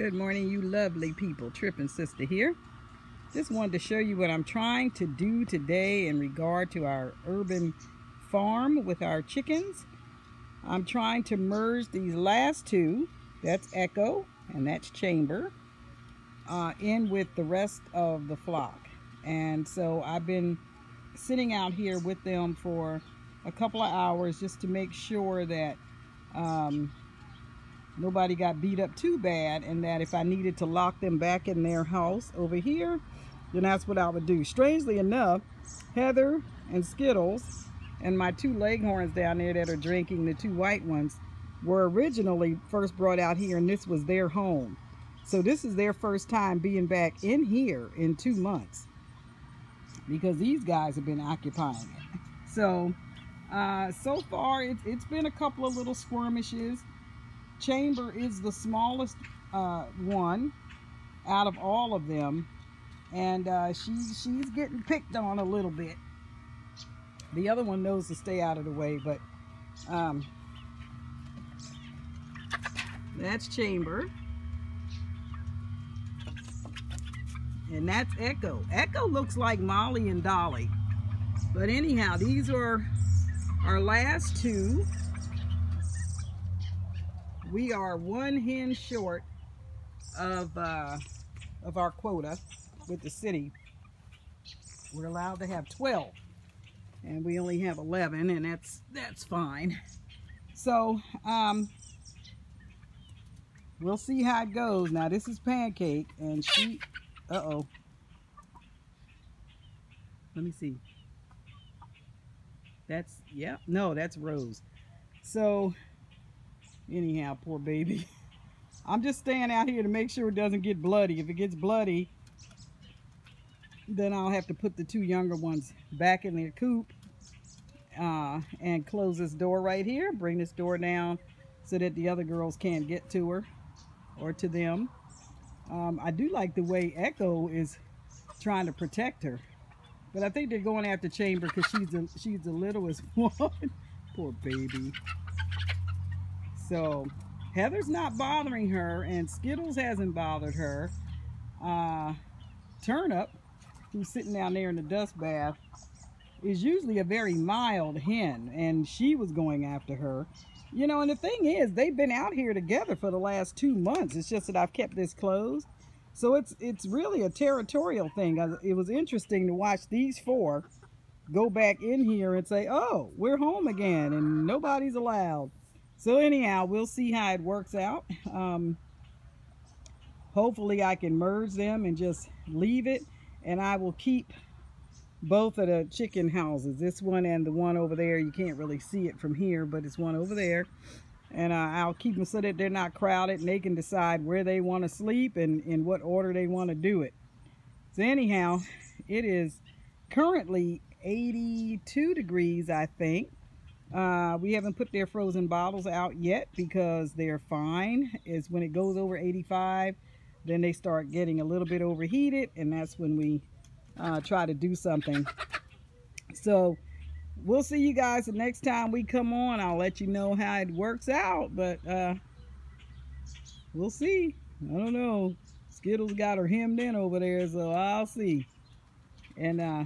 Good morning, you lovely people. Tripping Sister here. Just wanted to show you what I'm trying to do today in regard to our urban farm with our chickens. I'm trying to merge these last two, that's Echo and that's Chamber, uh, in with the rest of the flock. And so I've been sitting out here with them for a couple of hours just to make sure that um, nobody got beat up too bad and that if I needed to lock them back in their house over here, then that's what I would do. Strangely enough, Heather and Skittles and my two leghorns down there that are drinking, the two white ones, were originally first brought out here and this was their home. So this is their first time being back in here in two months because these guys have been occupying it. So, uh, so far it's, it's been a couple of little skirmishes. Chamber is the smallest uh, one out of all of them. And uh, she, she's getting picked on a little bit. The other one knows to stay out of the way, but um, that's Chamber. And that's Echo. Echo looks like Molly and Dolly. But anyhow, these are our last two. We are one hen short of uh, of our quota with the city. We're allowed to have 12 and we only have 11 and that's that's fine. So um, we'll see how it goes. Now this is Pancake and she, uh-oh. Let me see. That's, yeah, no, that's Rose. So anyhow, poor baby. I'm just staying out here to make sure it doesn't get bloody. If it gets bloody, then I'll have to put the two younger ones back in their coop uh, and close this door right here. Bring this door down so that the other girls can't get to her or to them. Um, I do like the way Echo is trying to protect her. But I think they're going after Chamber because she's she's the littlest one. Poor baby. So Heather's not bothering her and Skittles hasn't bothered her. Uh, Turnip, who's sitting down there in the dust bath, is usually a very mild hen and she was going after her. You know, and the thing is, they've been out here together for the last two months. It's just that I've kept this closed. So it's it's really a territorial thing. It was interesting to watch these four go back in here and say, oh, we're home again and nobody's allowed. So anyhow, we'll see how it works out. Um, hopefully I can merge them and just leave it. And I will keep both of the chicken houses. This one and the one over there. You can't really see it from here, but it's one over there and uh, I'll keep them so that they're not crowded and they can decide where they want to sleep and in what order they want to do it. So anyhow, it is currently 82 degrees, I think. Uh, we haven't put their frozen bottles out yet because they're fine. Is when it goes over 85, then they start getting a little bit overheated and that's when we uh, try to do something. So we'll see you guys the next time we come on. I'll let you know how it works out, but uh, we'll see. I don't know. Skittles got her hemmed in over there, so I'll see. And uh,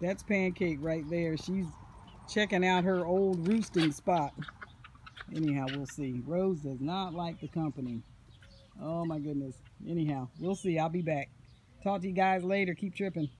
that's Pancake right there. She's checking out her old roosting spot. Anyhow, we'll see. Rose does not like the company. Oh my goodness. Anyhow, we'll see. I'll be back. Talk to you guys later. Keep tripping.